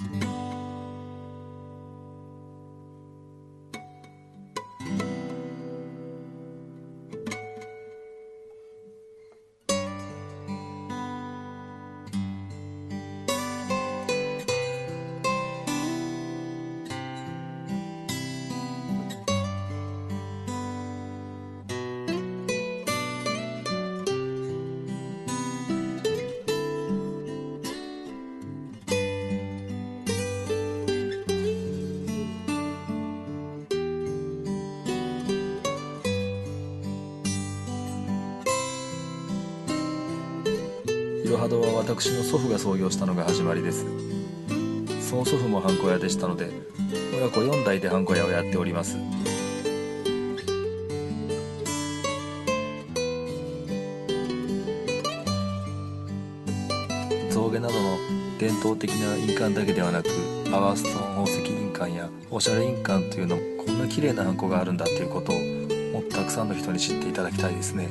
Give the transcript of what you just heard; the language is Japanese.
いろは堂は私の祖父が創業したのが始まりです。その祖父もハンコ屋でしたので親子4代でハンコ屋をやっております。象牙などの伝統的な印鑑だけではなくパワーストーン宝石印鑑やおしゃれ印鑑というのもこんな綺麗なハンコがあるんだっていうことをもっとたくさんの人に知っていただきたいですね。